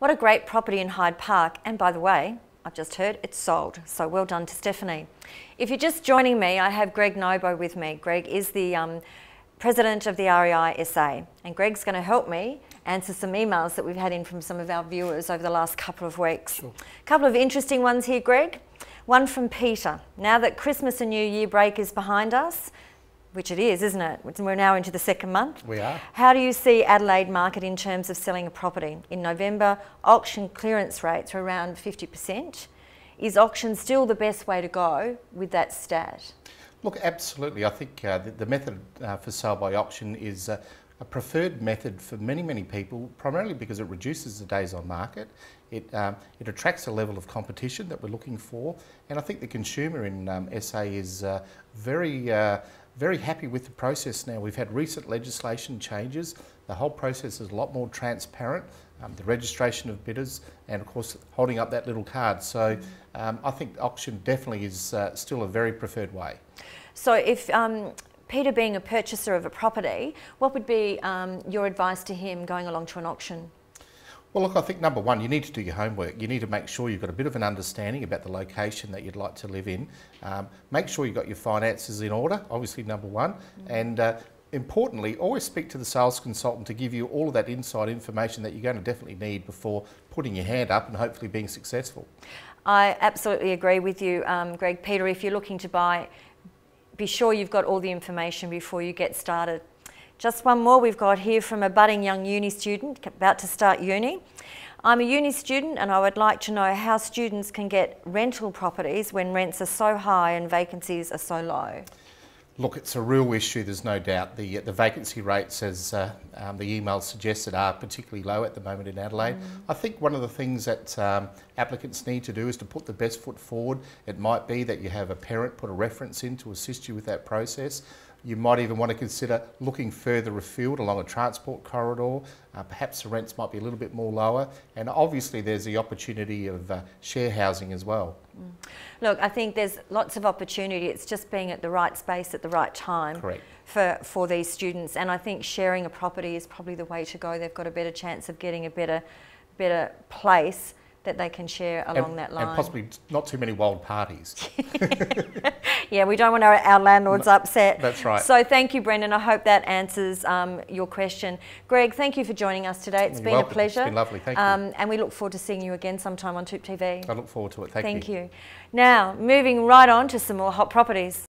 What a great property in Hyde Park. And by the way, I've just heard it's sold. So well done to Stephanie. If you're just joining me, I have Greg Nybo with me. Greg is the um, president of the REI SA. And Greg's going to help me answer some emails that we've had in from some of our viewers over the last couple of weeks. A sure. couple of interesting ones here, Greg. One from Peter. Now that Christmas and New Year break is behind us, which it is, isn't it? We're now into the second month. We are. How do you see Adelaide market in terms of selling a property? In November, auction clearance rates are around 50%. Is auction still the best way to go with that stat? Look, absolutely. I think uh, the, the, method uh, for sale by auction is uh, a preferred method for many, many people, primarily because it reduces the days on market. It, um, it attracts a level of competition that we're looking for. And I think the consumer in um, SA is uh, very uh, very happy with the process now. We've had recent legislation changes. The whole process is a lot more transparent. Um, the registration of bidders and of course holding up that little card. So um, I think auction definitely is uh, still a very preferred way. So if um, Peter being a purchaser of a property, what would be um, your advice to him going along to an auction? Well, look, I think number one, you need to do your homework. You need to make sure you've got a bit of an understanding about the location that you'd like to live in. Um, make sure you've got your finances in order, obviously, number one. Mm-hmm. And uh, importantly, always speak to the sales consultant to give you all of that inside information that you're going to definitely need before putting your hand up and hopefully being successful. I absolutely agree with you, um, Greg. Peter, if you're looking to buy, be sure you've got all the information before you get started. Just one more we've got here from a budding young uni student about to start uni. I'm a uni student and I would like to know how students can get rental properties when rents are so high and vacancies are so low. Look, it's a real issue, there's no doubt. The, the vacancy rates, as uh, um, the email suggested, are particularly low at the moment in Adelaide. Mm. I think one of the things that um, applicants need to do is to put the best foot forward. It might be that you have a parent put a reference in to assist you with that process. You might even want to consider looking further afield along a transport corridor. Uh, perhaps the rents might be a little bit more lower. And obviously there's the opportunity of uh, share housing as well. Mm. Look, I think there's lots of opportunity. It's just being at the right space at the right time Correct. for, for these students. And I think sharing a property is probably the way to go. They've got a better chance of getting a better, better place that they can share along and, that line. And possibly not too many wild parties. yeah, we don't want our, our landlords no, upset. That's right. So thank you, Brendan. I hope that answers um, your question. Greg, thank you for joining us today. It's You're been welcome. a pleasure. It's been lovely, thank um, you. And we look forward to seeing you again sometime on Toop TV. I look forward to it, thank, thank you. Thank you. Now, moving right on to some more hot properties.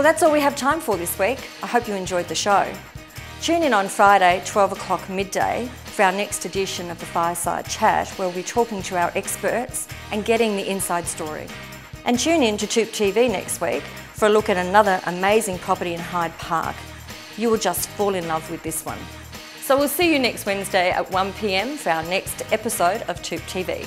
Well, that's all we have time for this week. I hope you enjoyed the show. Tune in on Friday, 12 o'clock midday, for our next edition of the Fireside Chat, where we'll be talking to our experts and getting the inside story. And tune in to Toop TV next week for a look at another amazing property in Hyde Park. You will just fall in love with this one. So we'll see you next Wednesday at 1pm for our next episode of Toop TV.